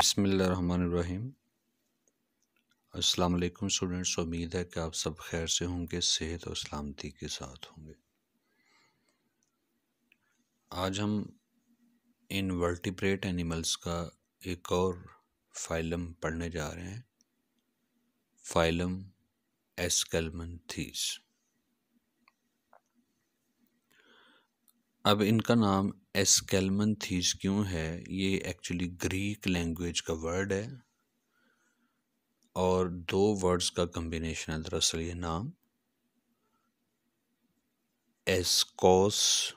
बिसमीम अस्सलाम स्टूडेंट्स, उम्मीद है कि आप सब खैर से होंगे, सेहत और सलामती के साथ होंगे। आज हम इन वर्टिब्रेट एनिमल्स का एक और फाइलम पढ़ने जा रहे हैं। फाइलम एस्केलमंथीस अब इनका नाम एस्केलमंथीस क्यों है? ये एक्चुअली ग्रीक लैंग्वेज का वर्ड है। और दो वर्ड्स का कम्बिनेशन है दरअसल ये नाम। एस्कोस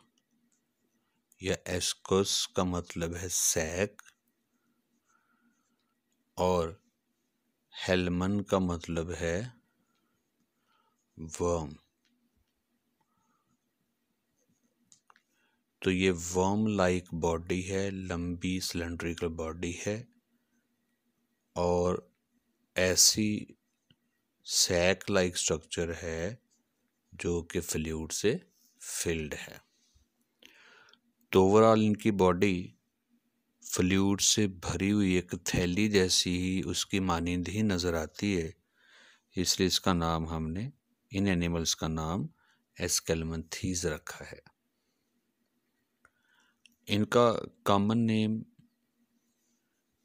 या एस्कोस का मतलब है सैक। और हेलमन का मतलब है वर्म। तो ये वर्म लाइक बॉडी है, लंबी सिलेंड्रिकल बॉडी है और ऐसी सैक लाइक स्ट्रक्चर है जो कि फ्लूड से फिल्ड है। तो ओवरऑल इनकी बॉडी फ्लूड से भरी हुई, एक थैली जैसी ही उसकी मानिंद ही नज़र आती है, इसलिए इसका नाम हमने, इन एनिमल्स का नाम एस्केलमंथीज रखा है। इनका कॉमन नेम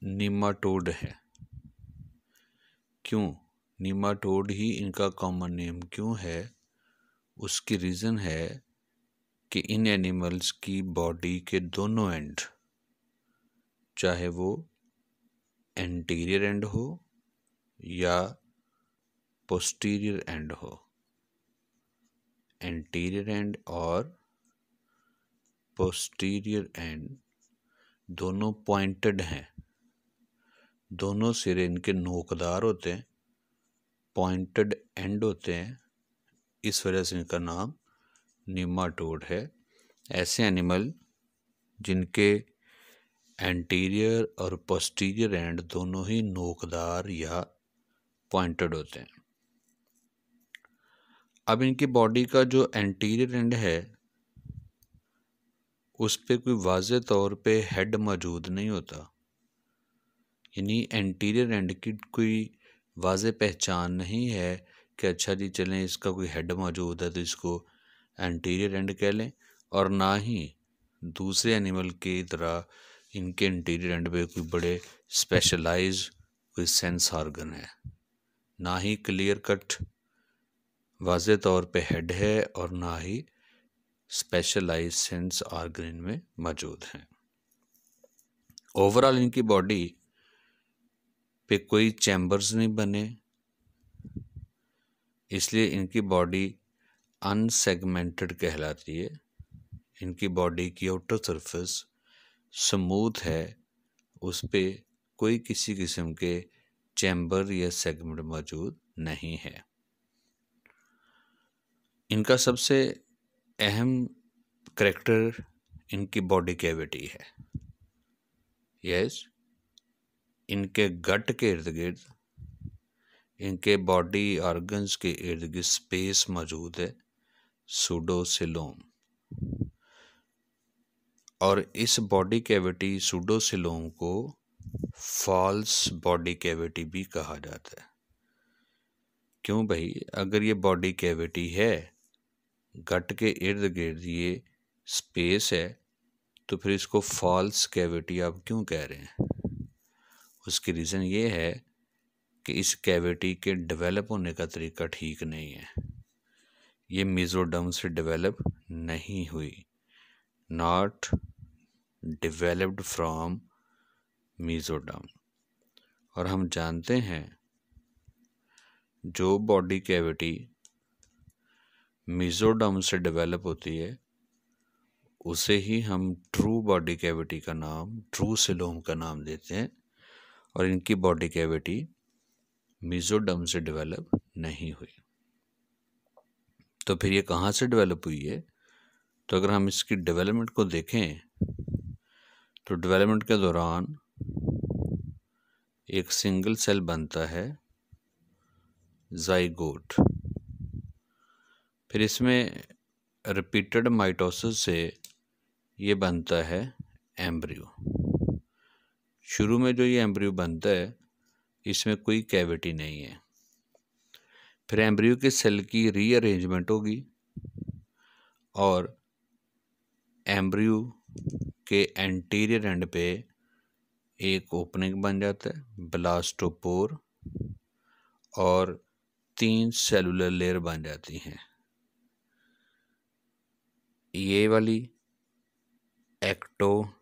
नीमाटोड है। क्यों? निमाटोड ही इनका कॉमन नेम क्यों है? उसकी रीज़न है कि इन एनिमल्स की बॉडी के दोनों एंड चाहे वो एंटीरियर एंड हो या पोस्टीरियर एंड हो। एंटीरियर एंड और पोस्टीरियर एंड दोनों पॉइंटेड हैं। दोनों सिरे इनके नोकदार होते हैं पॉइंटेड एंड होते हैं। इस वजह से इनका नाम निमाटोड है। ऐसे एनिमल जिनके एंटीरियर और पोस्टीरियर एंड दोनों ही नोकदार या पॉइंटेड होते हैं। अब इनकी बॉडी का जो एंटीरियर एंड है उस पर कोई वाज तौर पे हेड मौजूद नहीं होता। यानी एंटीरियर एंड की कोई वाज पहचान नहीं है कि अच्छा जी चलें, इसका कोई हेड मौजूद है तो इसको एंटीरियर एंड कह लें और ना ही दूसरे एनिमल की तरह इनके इंटीरियर एंड पे कोई बड़े स्पेशलाइज कोई सेंस ऑर्गन है। ना ही क्लियर कट वाज तौर पे हेड है और ना ही स्पेशलाइज सेंस ऑर्गन में मौजूद हैं। ओवरऑल इनकी बॉडी पे कोई चैम्बर्स नहीं बने। इसलिए इनकी बॉडी अनसेगमेंटेड कहलाती है। इनकी बॉडी की आउटर सरफेस स्मूथ है। उस पर कोई किसी किस्म के चैम्बर या सेगमेंट मौजूद नहीं है। इनका सबसे अहम करेक्टर इनकी बॉडी कैविटी है। यस इनके गट के इर्द गिर्द, इनके बॉडी ऑर्गन्स के इर्द गिर्द स्पेस मौजूद है सूडोसिलोम और इस बॉडी कैविटी सूडोसिलोम को फॉल्स बॉडी कैविटी भी कहा जाता है। क्यों भाई? अगर ये बॉडी कैविटी है गट के इर्द गिर्द ये स्पेस है तो फिर इसको फॉल्स कैविटी आप क्यों कह रहे हैं? उसकी रीज़न ये है कि इस कैविटी के डेवलप होने का तरीका ठीक नहीं है। ये मिज़ोडम से डेवलप नहीं हुई। नॉट डिवेलप्ड फ्रॉम मिज़ोडम और हम जानते हैं, जो बॉडी कैविटी मिजोडम से डेवलप होती है, उसे ही हम ट्रू बॉडी कैविटी का नाम ट्रू सिलोम का नाम देते हैं और इनकी बॉडी कैविटी मिजोडम से डेवलप नहीं हुई। तो फिर ये कहाँ से डेवलप हुई है? तो अगर हम इसकी डेवलपमेंट को देखें तो डेवलपमेंट के दौरान एक सिंगल सेल बनता है जाइगोट फिर इसमें रिपीटेड माइटोसिस से ये बनता है एम्ब्रियो शुरू में जो ये एम्ब्रियो बनता है, इसमें कोई कैविटी नहीं है। फिर एम्ब्रियो के सेल की रीअरेंजमेंट होगी और एम्ब्रियो के एंटीरियर एंड पे एक ओपनिंग बन जाता है ब्लास्टोपोर और तीन सेलुलर लेयर बन जाती हैं। ये वाली एक्टोडर्म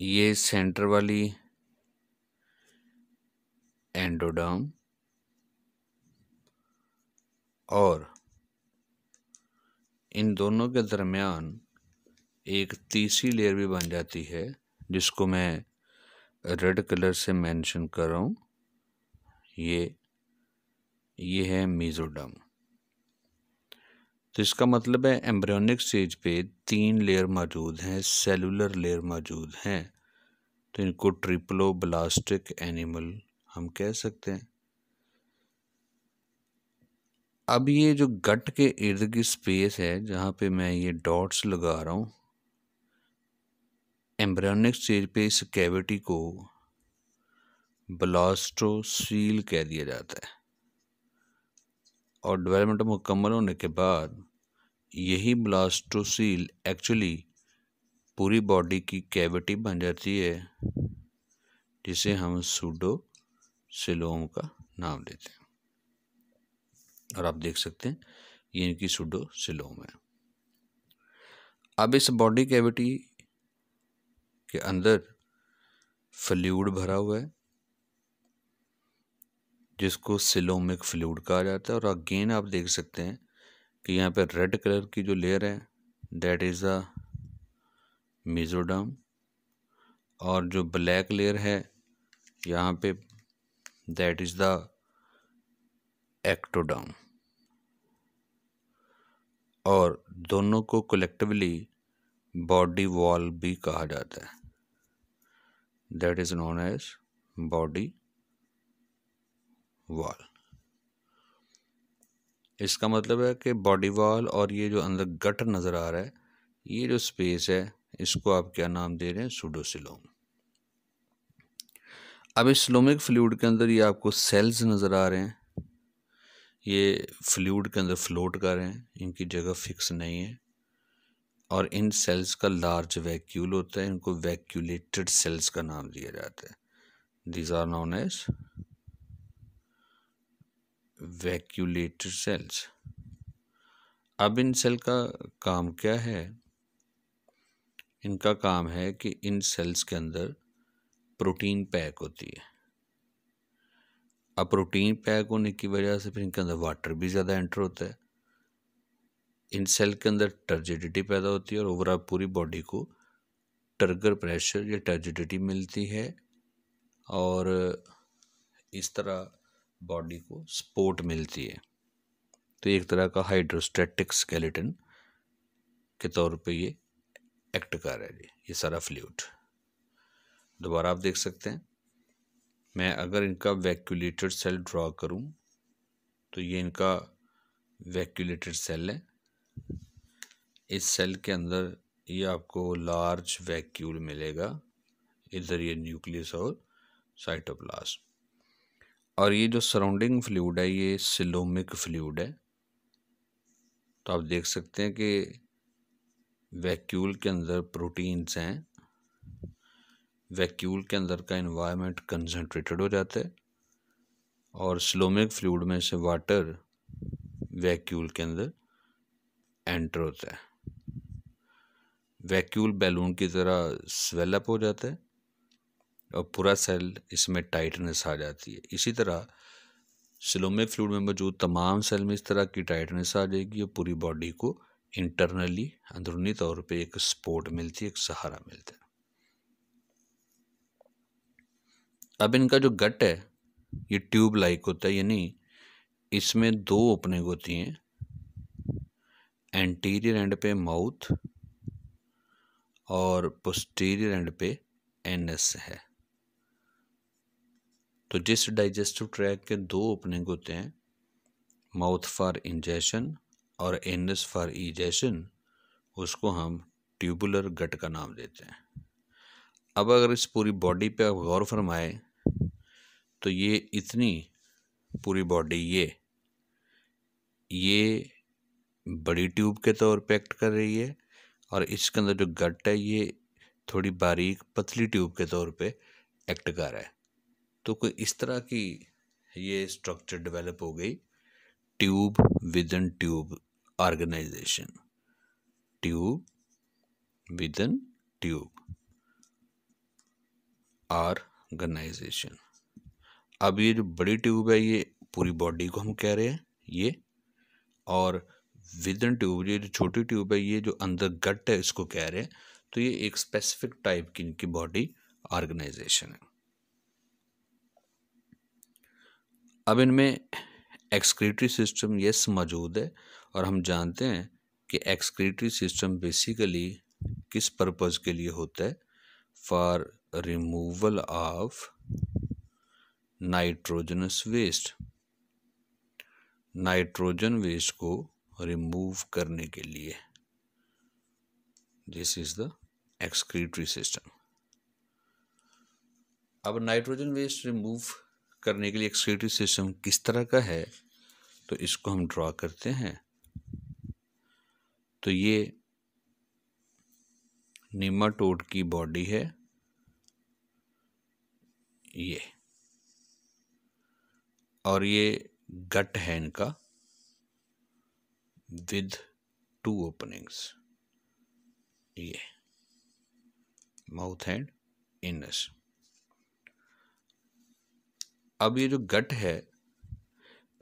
ये सेंटर वाली एंडोडर्म और इन दोनों के दरमियान एक तीसरी लेयर भी बन जाती है, जिसको मैं रेड कलर से मेंशन कर रहा हूँ। ये ये है मीजोडम तो इसका मतलब है एम्ब्रियोनिक स्टेज पे तीन लेयर मौजूद हैं, सेलुलर लेयर मौजूद हैं। तो इनको ट्रिपलो ब्लास्टिक एनिमल हम कह सकते हैं। अब ये जो गट के इर्द की स्पेस है, जहाँ पे मैं ये डॉट्स लगा रहा हूँ, एम्ब्रियोनिक स्टेज पे इस कैविटी को ब्लास्टोसील कह दिया जाता है। और डेवलपमेंट मुकम्मल होने के बाद यही ब्लास्टोसील एक्चुअली पूरी बॉडी की कैविटी बन जाती है, जिसे हम सूडो सिलोम का नाम देते हैं। और आप देख सकते हैं, ये इनकी सूडो सिलोम है। अब इस बॉडी कैविटी के अंदर फ्लूड भरा हुआ है। जिसको सिलोमिक फ्लूड कहा जाता है और अगेन आप देख सकते हैं कि यहाँ पे रेड कलर की जो लेयर है दैट इज़ अ मिजोडम और जो ब्लैक लेयर है, यहाँ पे दैट इज़ द एक्टोडम और दोनों को कलेक्टिवली बॉडी वॉल भी कहा जाता है। That is known as body wall इसका मतलब है कि बॉडी वॉल और ये जो अंदर गट नज़र आ रहा है, ये जो स्पेस है, इसको आप क्या नाम दे रहे हैं? सुडोसिलोम अब इस स्लोमिक फ्लूड के अंदर ये आपको सेल्स नज़र आ रहे हैं। ये फ्लूड के अंदर फ्लोट कर रहे हैं, इनकी जगह फिक्स नहीं है। और इन सेल्स का लार्ज वैक्यूल होता है, इनको वैक्यूलेटेड सेल्स का नाम दिया जाता है। These are known as vacuolated cells. अब इन सेल का काम क्या है? इनका काम है कि इन सेल्स के अंदर प्रोटीन पैक होती है। अब प्रोटीन पैक होने की वजह से फिर इनके अंदर वाटर भी ज़्यादा एंटर होता है। इन सेल के अंदर टर्जिडिटी पैदा होती है और ओवरऑल पूरी बॉडी को टर्गर प्रेशर या टर्जिडिटी मिलती है। और इस तरह बॉडी को सपोर्ट मिलती है। तो एक तरह का हाइड्रोस्टेटिक स्केलेटन के तौर पे ये एक्ट कर रहा है ये सारा फ्लूड दोबारा आप देख सकते हैं, मैं अगर इनका वैक्यूलेटेड सेल ड्रॉ करूँ तो ये इनका वैक्यूलेटेड सेल है। इस सेल के अंदर ये आपको लार्ज वैक्यूल मिलेगा। इधर ये न्यूक्लियस और साइटोप्लाज्म और ये जो सराउंडिंग फ्लूड है, ये सिलोमिक फ्लूड है। तो आप देख सकते हैं कि वैक्यूल के अंदर प्रोटीन्स हैं। वैक्यूल के अंदर का इन्वायरमेंट कंसनट्रेटेड हो जाता है और स्लोमिक फ्लूड में से वाटर वैक्यूल के अंदर एंटर होता है। वैक्यूल बैलून की तरह स्वेलअप हो जाता है। और पूरा सेल इसमें टाइटनेस आ जाती है। इसी तरह सिलोमिक फ्लूड में मौजूद तमाम सेल में इस तरह की टाइटनेस आ जाएगी और पूरी बॉडी को इंटरनली अंदरूनी तौर पे एक सपोर्ट मिलती है, एक सहारा मिलता है। अब इनका जो गट है, ये ट्यूब लाइक होता है, यानी इसमें दो ओपनिंग होती हैं एंटीरियर एंड पे माउथ और पोस्टीरियर एंड पे एनएस है। तो जिस डाइजेस्टिव ट्रैक के दो ओपनिंग होते हैं माउथ फॉर इंजेशन और एनस फॉर इजेशन उसको हम ट्यूबुलर गट का नाम देते हैं। अब अगर इस पूरी बॉडी पे आप गौर फरमाए तो ये इतनी पूरी बॉडी ये ये बड़ी ट्यूब के तौर पे एक्ट कर रही है और इसके अंदर जो गट है, ये थोड़ी बारीक, पतली ट्यूब के तौर पे एक्ट कर रहा है। तो कोई इस तरह की ये स्ट्रक्चर डेवलप हो गई tube within tube organisation tube within tube organisation अब ये जो बड़ी ट्यूब है, ये पूरी बॉडी को हम कह रहे हैं, ये और विदन ट्यूब ये जो छोटी ट्यूब है, ये जो अंदर गट है, इसको कह रहे हैं तो ये एक स्पेसिफिक टाइप की इनकी बॉडी ऑर्गेनाइजेशन है। अब इनमें एक्सक्रीटरी सिस्टम यस मौजूद है और हम जानते हैं कि एक्सक्रीटरी सिस्टम बेसिकली किस पर्पज़ के लिए होता है? For removal of nitrogenous waste nitrogen waste को रिमूव करने के लिए। This is the excretory system अब नाइट्रोजन वेस्ट रिमूव करने के लिए एक्सक्रीटरी सिस्टम किस तरह का है तो इसको हम ड्रॉ करते हैं। तो ये निमाटोड की बॉडी है, ये, और ये गट है इनका, विद टू ओपनिंग्स, ये, माउथ एंड इनस। अब ये जो गट है,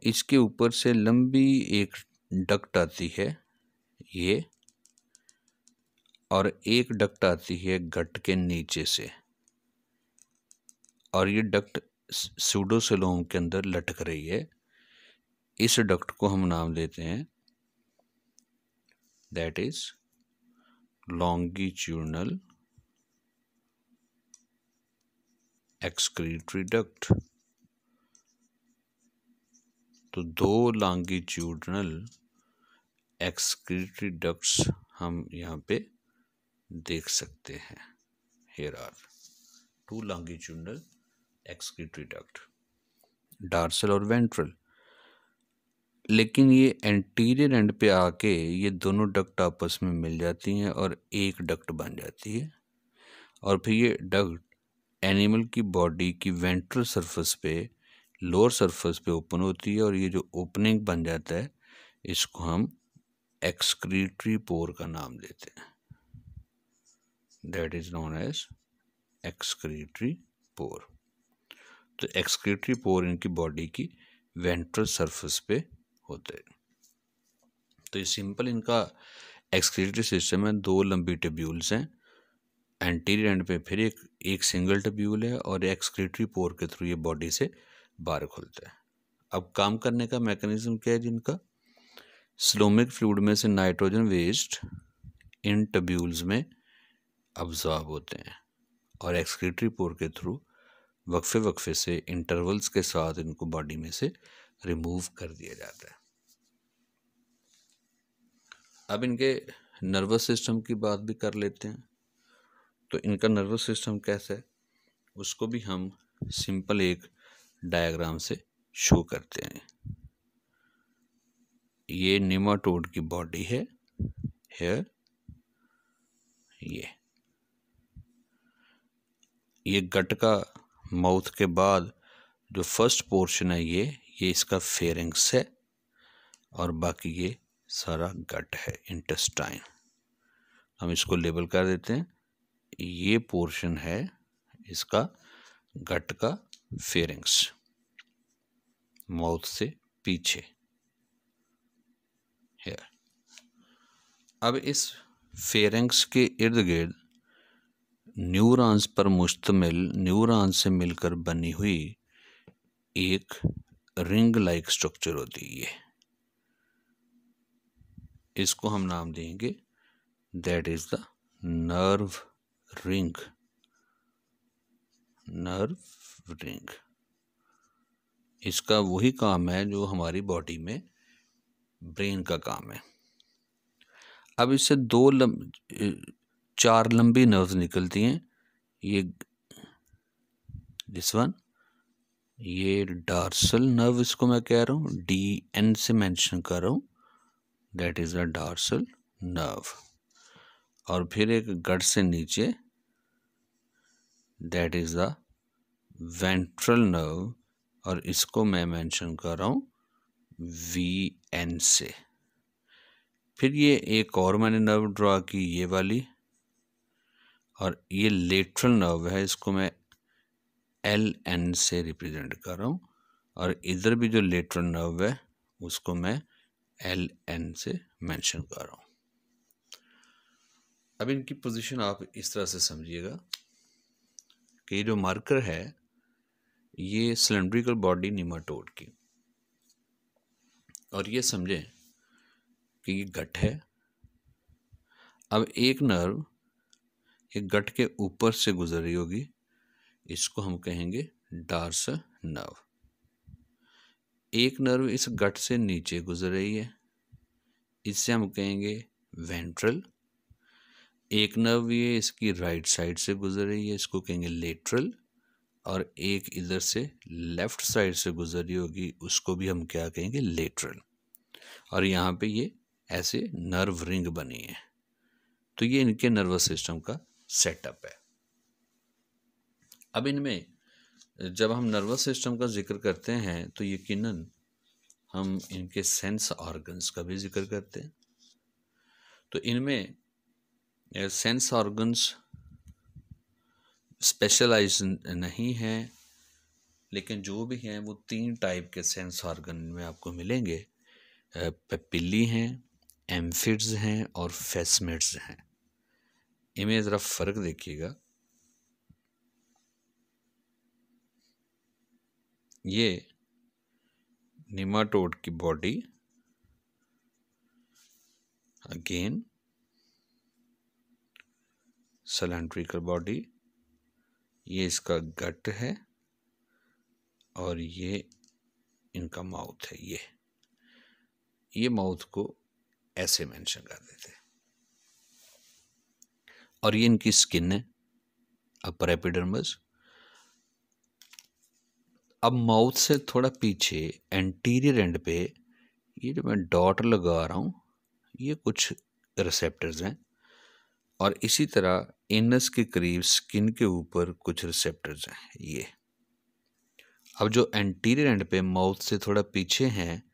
इसके ऊपर से लंबी एक डक्ट आती है, ये, और एक डक्ट आती है गट के नीचे से। और ये डक्ट सूडोसेलोम के अंदर लटक रही है। इस डक्ट को हम नाम देते हैं that is longitudinal excretory duct तो दो लॉन्गिट्यूडनल एक्सक्रीटरी डक्ट्स हम यहाँ पे देख सकते हैं। Here are two longitudinal excretory duct dorsal और वेंट्रल लेकिन ये एंटीरियर एंड पे आके ये दोनों डक्ट आपस में मिल जाती हैं और एक डक्ट बन जाती है। और फिर ये डक्ट एनिमल की बॉडी की वेंट्रल सरफेस पे लोअर सरफेस पे ओपन होती है और ये जो ओपनिंग बन जाता है, इसको हम एक्सक्रीटरी पोर का नाम देते हैं। That is known as excretory pore तो एक्सक्रीटरी पोर इनकी बॉडी की वेंट्रल सरफेस पे होते हैं। तो ये सिंपल इनका एक्सक्रीटरी सिस्टम है। दो लंबी टेब्यूल्स हैं। एंटीरियर एंड पे फिर एक एक सिंगल टेब्यूल है और एक्सक्रीटरी पोर के थ्रू ये बॉडी से बाहर खुलते हैं। अब काम करने का मैकेनिज्म क्या है जिनका? स्लोमिक फ्लूड में से नाइट्रोजन वेस्ट इन टब्यूल्स में अब्जॉर्ब होते हैं और एक्सक्रीटरी पोर के थ्रू वक्फे वक्फे से इंटरवल्स के साथ इनको बॉडी में से रिमूव कर दिया जाता है। अब इनके नर्वस सिस्टम की बात भी कर लेते हैं। तो इनका नर्वस सिस्टम कैसा है? उसको भी हम सिंपल एक डायग्राम से शो करते हैं। ये निमाटोड की बॉडी है, हेयर, ये। ये गट का माउथ के बाद जो फ़र्स्ट पोर्शन है ये ये इसका फेरिंग्स है और बाकी ये सारा गट है, इंटेस्टाइन। हम इसको लेबल कर देते हैं। ये पोर्शन है इसका गट का फेरिंग्स। माउथ से पीछे। है अब इस फेरेंग्स के इर्द गिर्द न्यूरॉन्स पर मुश्तमिल न्यूरॉन से मिलकर बनी हुई एक रिंग लाइक स्ट्रक्चर होती है इसको हम नाम देंगे that is the nerve ring nerve ring इसका वही काम है जो हमारी बॉडी में ब्रेन का काम है। अब इससे दो लम चार लंबी नर्व्स निकलती हैं। ये दिस वन ये डार्सल नर्व इसको मैं कह रहा हूँ डी एन से मेंशन कर रहा हूँ। That is a dorsal nerve और फिर एक गढ़ से नीचे that is the ventral nerve और इसको मैं मेंशन कर रहा हूँ वी एन से। फिर ये एक और मैंने नर्व ड्रॉ की, ये वाली। और ये लेटरल नर्व है, इसको मैं एल एन से रिप्रेजेंट कर रहा हूँ। और इधर भी जो लेटरल नर्व है, उसको मैं एल एन से मेंशन कर रहा हूँ। अब इनकी पोजीशन आप इस तरह से समझिएगा कि ये जो मार्कर है ये सिलेंड्रिकल बॉडी निमाटोड की। और ये समझें कि ये गट है। अब एक नर्व एक गट के ऊपर से गुजर रही होगी। इसको हम कहेंगे डार्स नर्व एक नर्व इस गट से नीचे गुजर रही है। इससे हम कहेंगे वेंट्रल एक नर्व ये इसकी राइट साइड से गुजर रही है। इसको कहेंगे लेटरल और एक इधर से लेफ़्ट साइड से गुजर रही होगी, उसको भी हम क्या कहेंगे? लेटरल। और यहाँ पे ये ऐसे नर्व रिंग बनी है। तो ये इनके नर्वस सिस्टम का सेटअप है। अब इनमें जब हम नर्वस सिस्टम का ज़िक्र करते हैं तो यकीनन हम इनके सेंस ऑर्गन्स का भी ज़िक्र करते हैं। तो इनमें सेंस ऑर्गन्स स्पेशलाइज नहीं हैं, लेकिन जो भी हैं, वो तीन टाइप के सेंस ऑर्गन में आपको मिलेंगे। पेपिली हैं एम्फिड्स हैं और फेसमिड्स हैं। इनमें ज़रा फ़र्क देखिएगा। ये निमाटोड की बॉडी अगेन सलेंट्रिकल बॉडी ये इसका गट है और ये इनका माउथ है, ये। ये माउथ को ऐसे मेंशन कर देते और ये इनकी स्किन है अपर एपिडर्मस अब माउथ से थोड़ा पीछे, एंटीरियर एंड पे, ये जो मैं डॉट लगा रहा हूँ, ये कुछ रिसेप्टर्स हैं। और इसी तरह इनस के करीब स्किन के ऊपर कुछ रिसेप्टर्स हैं, ये। अब जो एंटीरियर एंड पे माउथ से थोड़ा पीछे हैं,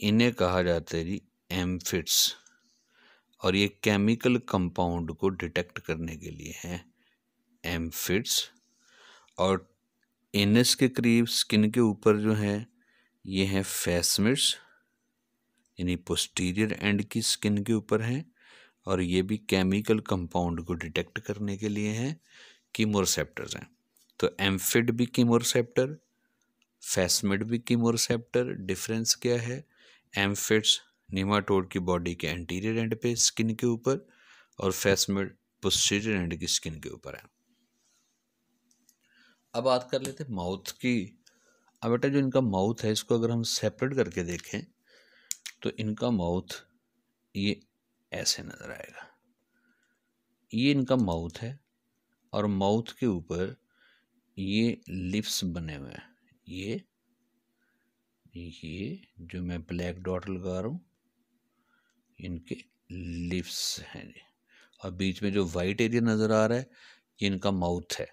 इन्हें कहा जाता है जी एम्फिट्स। और ये केमिकल कंपाउंड को डिटेक्ट करने के लिए हैं, एम्फिट्स। और एनस के करीब स्किन के ऊपर जो है, ये हैं फेसमिट्स, यानी पोस्टीरियर एंड की स्किन के ऊपर हैं। और ये भी केमिकल कंपाउंड को डिटेक्ट करने के लिए हैं कीमोरसेप्टर्स हैं। तो एम्फिड भी कीमोरसेप्टर फेसमिड भी कीमोरसेप्टर डिफरेंस क्या है? एम्फिट्स निमाटोड की बॉडी के एंटीरियर एंड पे स्किन के ऊपर और फेसमिड पोस्टीरियर एंड की स्किन के ऊपर है। अब बात कर लेते माउथ की। अब बेटा जो इनका माउथ है, इसको अगर हम सेपरेट करके देखें तो इनका माउथ ये ऐसे नज़र आएगा। ये इनका माउथ है और माउथ के ऊपर ये लिप्स बने हुए हैं। ये ये जो मैं ब्लैक डॉट लगा रहा हूँ, इनके लिप्स हैं जी। और बीच में जो वाइट एरिया नज़र आ रहा है, ये इनका माउथ है।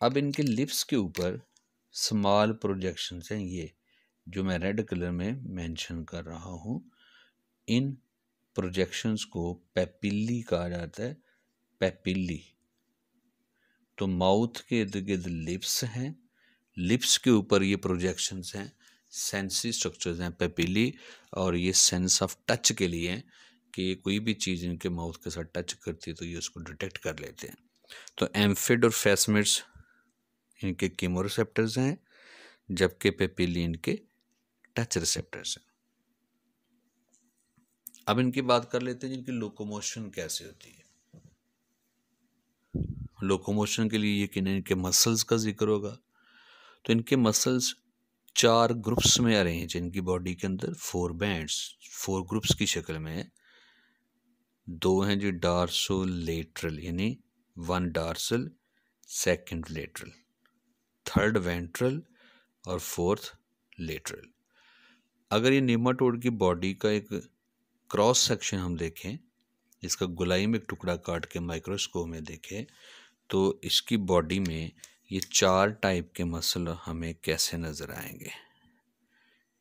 अब इनके लिप्स के ऊपर स्मॉल प्रोजेक्शंस हैं ये, जो मैं रेड कलर में मेंशन कर रहा हूँ। इन प्रोजेक्शंस को पेपिली कहा जाता है पेपिली तो माउथ के इर्द गिर्द लिप्स हैं लिप्स के ऊपर ये प्रोजेक्शंस हैं सेंसी स्ट्रक्चर्स हैं पेपिली और ये सेंस ऑफ़ टच के लिए हैं कि कोई भी चीज़ इनके माउथ के साथ टच करती है तो ये उसको डिटेक्ट कर लेते हैं। तो एम्फिड और फेसमिड्स इनके कीमोरिसेप्टर्स हैं, जबकि पेपिली इनके टच रिसेप्टर्स हैं। अब इनकी बात कर लेते हैं इनकी लोकोमोशन कैसे होती है। लोकोमोशन के लिए ये कि इनके मसल्स का ज़िक्र होगा। तो इनके मसल्स चार ग्रुप्स में आ रहे हैं, जिनकी बॉडी के अंदर फोर बैंड्स फोर ग्रुप्स की शक्ल में है। दो हैं जी डार्सो लेटरल यानी one dorsal second lateral third ventral और फोर्थ लेटरल अगर ये निमाटोड की बॉडी का एक क्रॉस सेक्शन हम देखें इसका गुलाई में एक टुकड़ा काट के माइक्रोस्कोप में देखें तो इसकी बॉडी में ये चार टाइप के मसल हमें कैसे नज़र आएँगे?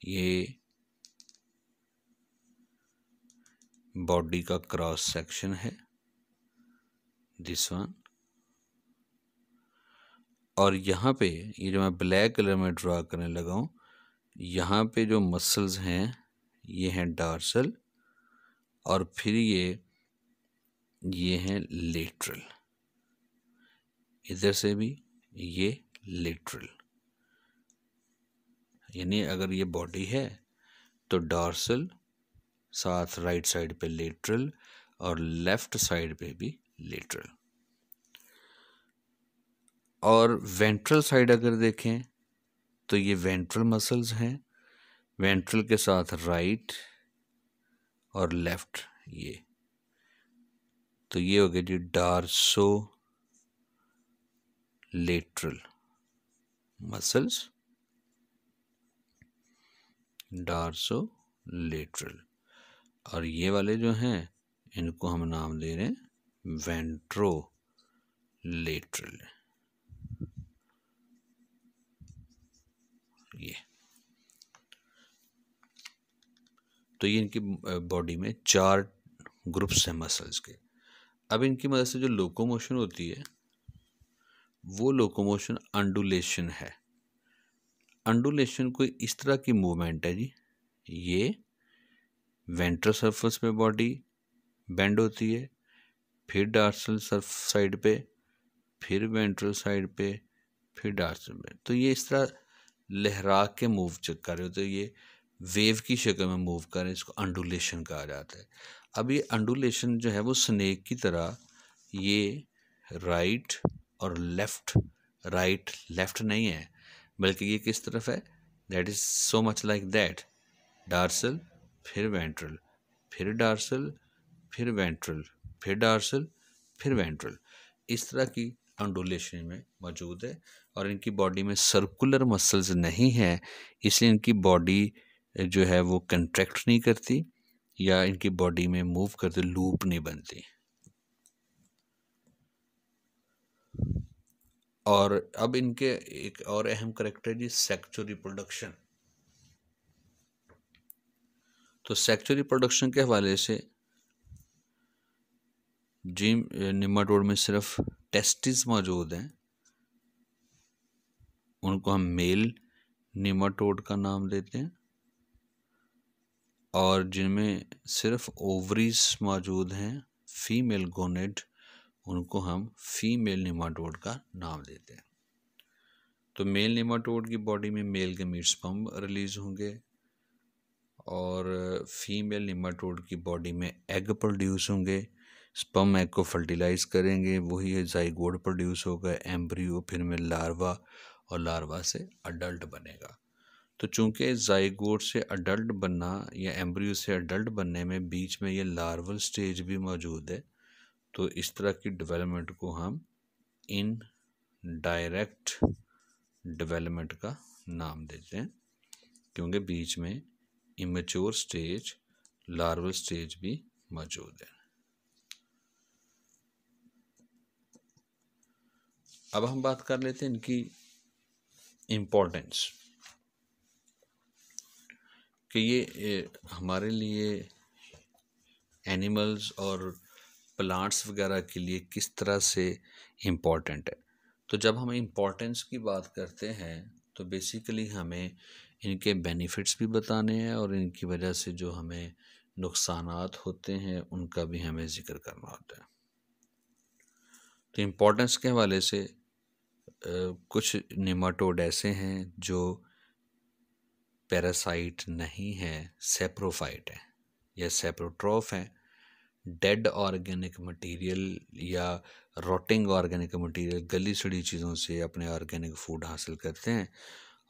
ये बॉडी का क्रॉस सेक्शन है, दिस वन, और यहाँ पे, ये जो मैं ब्लैक कलर में ड्रा करने लगा हूँ, यहाँ पे जो मसल्स हैं, ये हैं डार्सल और फिर ये ये हैं लेटरल इधर से भी ये लेटरल यानी अगर ये बॉडी है तो डॉर्सल साथ राइट साइड पे लेटरल और लेफ़्ट साइड पे भी लेटरल और वेंट्रल साइड अगर देखें तो ये वेंट्रल मसल्स हैं. वेंट्रल के साथ राइट और लेफ़्ट ये। तो ये हो गया जी dorso lateral muscles. Dorso lateral. और ये वाले जो हैं, इनको हम नाम दे रहे हैं वेंट्रो लेटरल। ये। तो ये इनकी बॉडी में चार ग्रुप्स हैं मसल्स के। अब इनकी मदद से जो लोकोमोशन होती है, वो लोकोमोशन अंडुलेशन है। अंडुलेशन कोई इस तरह की मूवमेंट है जी, ये वेंट्रल सरफेस पे बॉडी बेंड होती है, फिर डार्सल सर्फ साइड पे, फिर वेंट्रल साइड पे, फिर डार्सल पे तो ये इस तरह लहरा के मूव कर रहे हो तो ये वेव की शक्ल में मूव करें इसको अंडुलेशन कहा जाता है। अब ये अंडुलेशन जो है, वो स्नेक की तरह ये राइट और लेफ़्ट राइट लेफ़्ट नहीं है, बल्कि ये किस तरफ़ है? That is so much like that dorsal फिर वेंट्रल फिर डार्सल फिर वेंट्रल फिर डार्सल फिर वेंट्रल इस तरह की अंडुलेशन में मौजूद है और इनकी बॉडी में सर्कुलर मसल्स नहीं है, इसलिए इनकी बॉडी जो है वो कंट्रैक्ट नहीं करती या इनकी बॉडी में मूव करते लूप नहीं बनती। और अब इनके एक और अहम करेक्टर जी सेक्चुअल रिप्रोडक्शन तो सेक्चुअल रिप्रोडक्शन के हवाले से जिम निमाटोड में सिर्फ़ टेस्टिस मौजूद हैं। उनको हम मेल निमाटोड का नाम देते हैं। और जिनमें सिर्फ़ ओवरीज मौजूद हैं, फीमेल गोनेड उनको हम फीमेल निमाटोड का नाम देते हैं। तो मेल निमाटोड की बॉडी में मेल के मीट स्पम रिलीज़ होंगे और फीमेल निमाटोड की बॉडी में एग प्रोड्यूस होंगे। स्पम एग को फर्टिलाइज करेंगे, वही जाइगोड प्रोड्यूस होगा, एम्ब्रियो, फिर में लार्वा और लार्वा से अडल्ट बनेगा। तो चूँकि जाइगोड से अडल्ट बनना या एम्ब्रियो से अडल्ट बनने में बीच में ये लार्वल स्टेज भी मौजूद है तो इस तरह की डेवलपमेंट को हम इन डायरेक्ट डेवलपमेंट का नाम देते हैं, क्योंकि बीच में इमेच्योर स्टेज लार्वल स्टेज भी मौजूद है। अब हम बात कर लेते हैं इनकी इम्पोर्टेंस कि ये हमारे लिए एनिमल्स और प्लांट्स वगैरह के लिए किस तरह से इंपॉर्टेंट है? तो जब हम इम्पोर्टेंस की बात करते हैं तो बेसिकली हमें इनके बेनिफिट्स भी बताने हैं और इनकी वजह से जो हमें नुकसान होते हैं, उनका भी हमें ज़िक्र करना होता है। तो इम्पोर्टेंस के हवाले से कुछ निमाटोड ऐसे हैं जो पैरासाइट नहीं है, सेप्रोफाइट है, या सेप्रोट्रॉफ है। डेड ऑर्गेनिक मटेरियल या रोटिंग ऑर्गेनिक मटेरियल गली सड़ी चीज़ों से अपने ऑर्गेनिक फ़ूड हासिल करते हैं,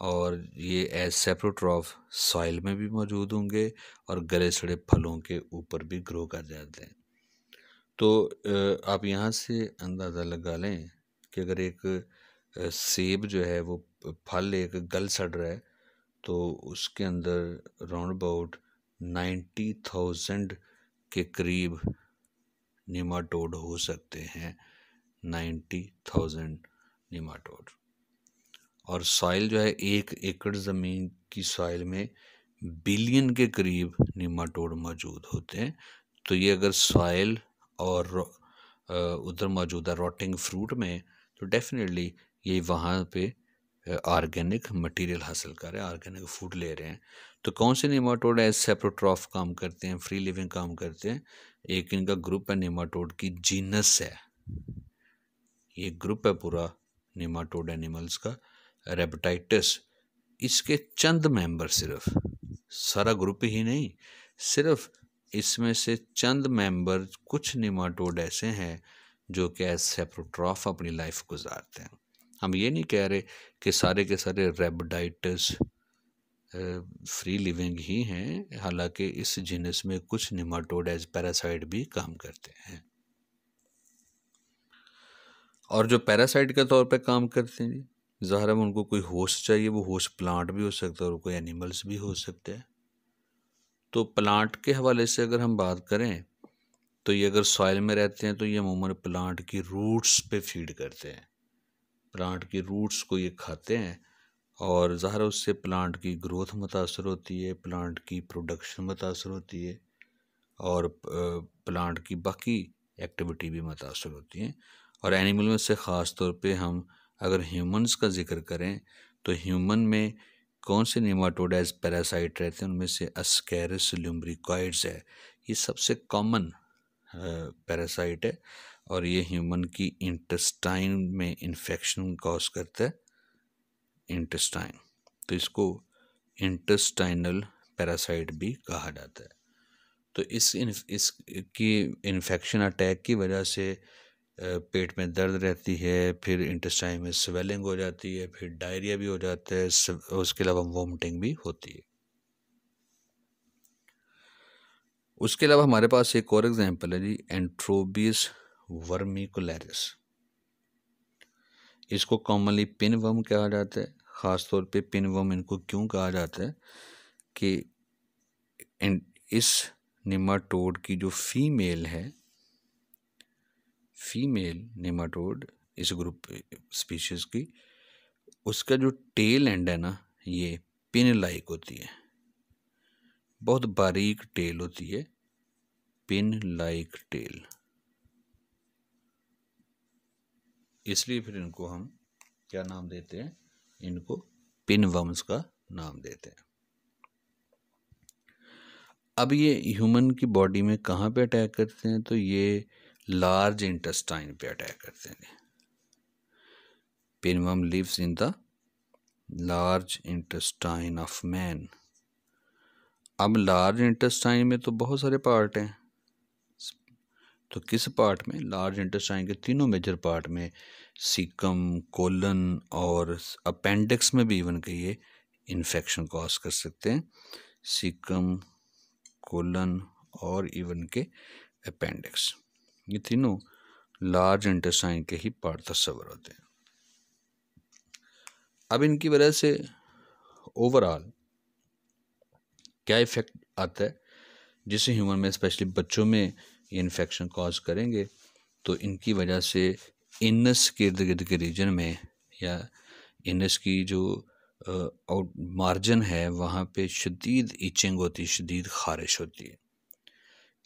और ये एज सेप्रोट्रॉफ सॉइल में भी मौजूद होंगे और गले सड़े फलों के ऊपर भी ग्रो कर जाते हैं। तो आप यहाँ से अंदाज़ा लगा लें कि अगर एक सेब जो है वो फल एक गल सड़ रहा है तो उसके अंदर राउंड अबाउट नाइन्टी थाउज़ेंड के करीब निमाटोड हो सकते हैं। नाइन्टी थाउज़ेंड निमाटोड और सॉइल जो है, एक एकड़ ज़मीन की सॉइल में बिलियन के करीब निमाटोड मौजूद होते हैं। तो ये अगर सॉइल और उधर मौजूद है रोटिंग फ्रूट में तो डेफिनेटली ये वहाँ पे ऑर्गेनिक मटेरियल हासिल कर रहे हैं, ऑर्गेनिक फ़ूड ले रहे हैं। तो कौन से निमाटोड एज सेप्रोट्रॉफ काम करते हैं, फ्री लिविंग काम करते हैं। एक इनका ग्रुप है निमाटोड की, जीनस है। ये ग्रुप है पूरा निमाटोड एनिमल्स का, रेपटाइटिस। इसके चंद मेंबर सिर्फ़, सारा ग्रुप ही नहीं, सिर्फ़ इसमें से चंद मेंबर कुछ निमाटोड ऐसे हैं जो कि एज सेप्रोट्रॉफ अपनी लाइफ गुजारते हैं। हम ये नहीं कह रहे कि सारे के सारे रेबडाइटस फ्री लिविंग ही हैं, हालाँकि इस जिनस में कुछ निमाटोड एज पैरासाइट भी काम करते हैं। और जो पैरासाइट के तौर पे काम करते हैं, ज़ाहिर उनको कोई होस्ट चाहिए, वो होस्ट प्लांट भी हो सकता है और कोई एनिमल्स भी हो सकते हैं। तो प्लांट के हवाले से अगर हम बात करें तो ये अगर सॉइल में रहते हैं तो ये अमूमन प्लांट की रूट्स पे फ़ीड करते हैं। प्लांट की रूट्स को ये खाते हैं और ज़ाहिर उससे प्लांट की ग्रोथ मुतासर होती है, प्लांट की प्रोडक्शन मुतासर होती है और प्लांट की बाकी एक्टिविटी भी मुतासर होती है। और एनिमल में से ख़ास तौर पे हम अगर ह्यूमंस का ज़िक्र करें तो ह्यूमन में कौन से निमाटोड एज पैरासाइट रहते हैं, उनमें से अस्कैरस लुम्ब्रिकॉइड्स है। ये सबसे कॉमन पैरासाइट है। और ये ह्यूमन की इंटेस्टाइन में इन्फेक्शन कॉज करता है इंटेस्टाइन तो इसको इंटेस्टाइनल पैरासाइट भी कहा जाता है। तो इस इसकी इन्फेक्शन अटैक की वजह से पेट में दर्द रहती है, फिर इंटेस्टाइन में स्वेलिंग हो जाती है, फिर डायरिया भी हो जाता है उसके अलावा वोमिटिंग भी होती है। उसके अलावा हमारे पास एक और एग्जांपल है जी एंट्रोबियस वर्मिकुलरिस इसको कॉमनली पिन वम कहा जाता है। ख़ास तौर पे पिन वम इनको क्यों कहा जाता है? कि इस निमाटोड की जो फीमेल है, फीमेल निमाटोड इस ग्रुप, स्पीशीज़ की, उसका जो टेल एंड है ना, ये पिन लाइक होती है। बहुत बारीक टेल होती है, पिन लाइक टेल। इसलिए फिर इनको हम क्या नाम देते हैं? इनको पिन वम्स का नाम देते हैं। अब ये ह्यूमन की बॉडी में कहाँ पे अटैक करते हैं? तो ये लार्ज इंटेस्टाइन पे अटैक करते हैं। Pinworm lives in the large intestine of man. अब लार्ज इंटेस्टाइन में तो बहुत सारे पार्ट हैं। तो किस पार्ट में? लार्ज इंटेस्टाइन के तीनों मेजर पार्ट में, सीकम, कोलन और अपेंडिक्स में भी इवन के ये इन्फेक्शन कॉज कर सकते हैं। सीकम, कोलन और इवन के अपेंडिक्स। ये तीनों लार्ज इंटेस्टाइन के ही पार्ट तस्वर होते हैं। अब इनकी वजह से ओवरऑल क्या इफ़ेक्ट आता है? जिसे ह्यूमन में स्पेशली बच्चों में ये इन्फेक्शन कॉज करेंगे तो इनकी वजह से इनस के इर्द गिर्द के रीजन में या इनस की जो आउट मार्जिन है, वहाँ पे शदीद इचिंग होती है शदीद खारिश होती है।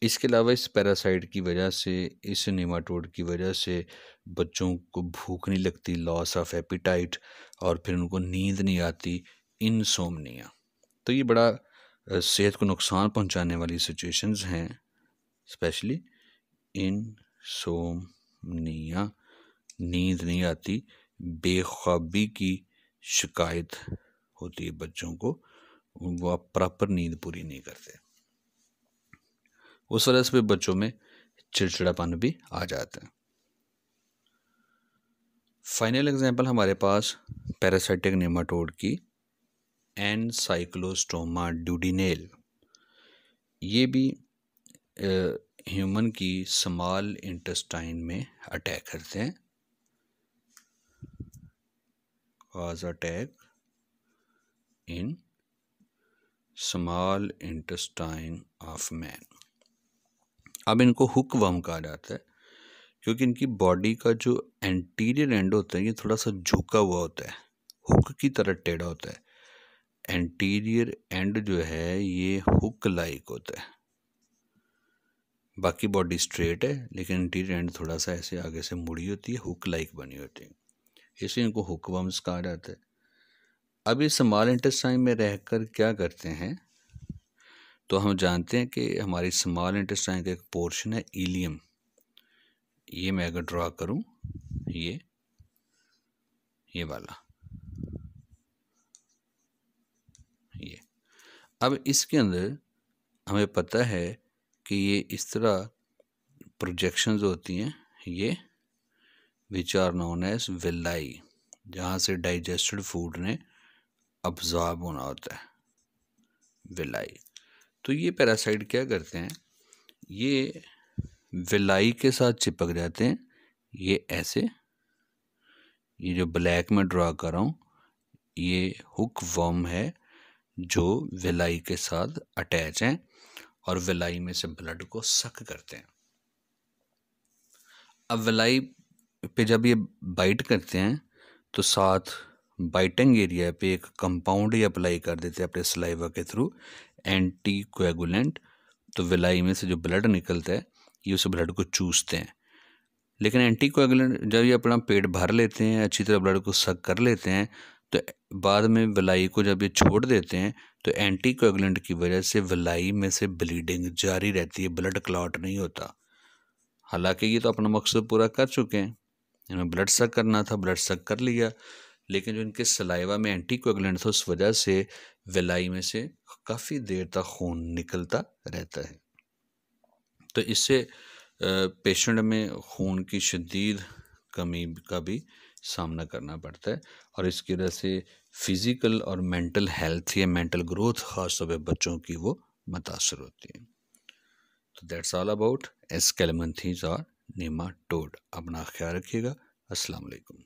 इसके अलावा इस पैरासाइट की वजह से, इस निमाटोड की वजह से बच्चों को भूख नहीं लगती लॉस ऑफ़ एपिटाइट और फिर उनको नींद नहीं आती इनसोमनिया तो ये बड़ा सेहत को नुकसान पहुँचाने वाली सिचुएशंस हैं। स्पेशली इन सोमनिया नींद नहीं आती बेख्वाबी की शिकायत होती है बच्चों को, वो आप प्रॉपर नींद पूरी नहीं करते। उस वजह से बच्चों में चिड़चिड़ापन भी आ जाता है। फाइनल एग्जांपल हमारे पास पैरासाइटिक नेमाटोड की एनसाइक्लोस्टोमा ड्यूडिनेल ये भी ह्यूमन की स्मॉल इंटेस्टाइन में अटैक करते हैं। Cause attack in small intestine of man अब इनको हुक वम कहा जाता है, क्योंकि इनकी बॉडी का जो एंटीरियर एंड होता है, ये थोड़ा सा झुका हुआ होता है। हुक की तरह टेढ़ा होता है। एंटीरियर एंड जो है, ये हुक लाइक होता है। बाकी बॉडी स्ट्रेट है, लेकिन इंटीरियर एंड थोड़ा सा ऐसे आगे से मुड़ी होती है हुक लाइक बनी होती है। इसलिए इनको हुक वम्स कहा जाता है। अब ये स्मॉल इंटेस्टाइन में रहकर क्या करते हैं? तो हम जानते हैं कि हमारी स्मॉल इंटेस्टाइन का एक पोर्शन है ईलियम ये मैं अगर ड्रा करूँ, ये ये वाला। ये। अब इसके अंदर हमें पता है कि ये इस तरह प्रोजेक्शंस होती हैं, ये which are known as villi, जहाँ से डाइजेस्टेड फ़ूड ने अब्जॉर्ब होना होता है, विलाई। तो ये पैरासाइट क्या करते हैं? ये विलाई के साथ चिपक जाते हैं, ये ऐसे, ये जो ब्लैक में ड्रा कर रहा हूँ, ये हुक वॉर्म है, जो विलाई के साथ अटैच हैं। और विलाई में से ब्लड को सक करते हैं। अब विलाई पे जब ये बाइट करते हैं तो साथ बाइटिंग एरिया पे एक कंपाउंड ही अप्लाई कर देते हैं अपने सलाइवा के थ्रू एंटी कोएगुलेंट तो विलाई में से जो ब्लड निकलता है, ये उस ब्लड को चूसते हैं। लेकिन एंटी कोएगुलेंट जब ये अपना पेट भर लेते हैं, अच्छी तरह ब्लड को सक कर लेते हैं तो बाद में विलाई को जब ये छोड़ देते हैं तो एंटी कोएगुलेंट की वजह से विलाई में से ब्लीडिंग जारी रहती है ब्लड क्लॉट नहीं होता। हालाँकि ये तो अपना मकसद पूरा कर चुके हैं। इन्हें ब्लड सक करना था ब्लड सक कर लिया। लेकिन जो इनके सलाइवा में एंटी कोएगुलेंट था, उस वजह से विलाई में से काफ़ी देर तक खून निकलता रहता है। तो इससे पेशेंट में खून की शदीद कमी का भी सामना करना पड़ता है। और इसकी वजह से फ़िज़िकल और मेंटल हेल्थ या मेंटल ग्रोथ, ख़ास तौर पर बच्चों की, वो मुतासर होती है। तो दैट्स ऑल अबाउट एस कैलमथीज और नीमा टोड अपना ख्याल रखिएगा। असलकम